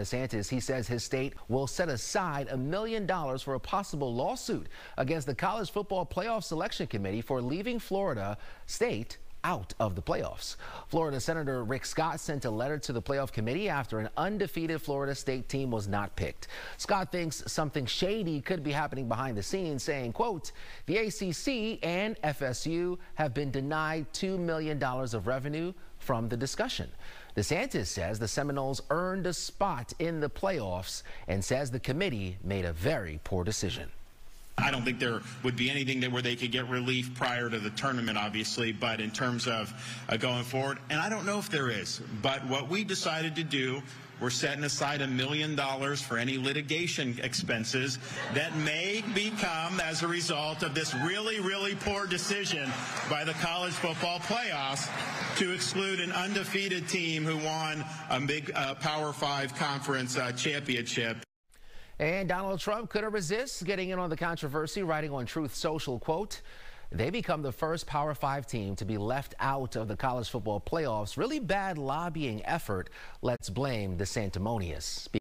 DeSantis, he says his state will set aside a million dollars for a possible lawsuit against the College Football Playoff Selection Committee for leaving Florida State out of the playoffs. Florida Senator Rick Scott sent a letter to the playoff committee after an undefeated Florida State team was not picked. Scott thinks something shady could be happening behind the scenes, saying, quote, the ACC and FSU have been denied $2 million of revenue from the discussion. DeSantis says the Seminoles earned a spot in the playoffs and says the committee made a very poor decision. I don't think there would be anything that where they could get relief prior to the tournament, obviously, but in terms of uh, going forward, and I don't know if there is, but what we decided to do we're setting aside a million dollars for any litigation expenses that may become as a result of this really, really poor decision by the college football playoffs to exclude an undefeated team who won a big uh, Power Five conference uh, championship. And Donald Trump couldn't resist getting in on the controversy, writing on Truth Social, quote, they become the first Power 5 team to be left out of the college football playoffs. Really bad lobbying effort. Let's blame DeSanctimonious.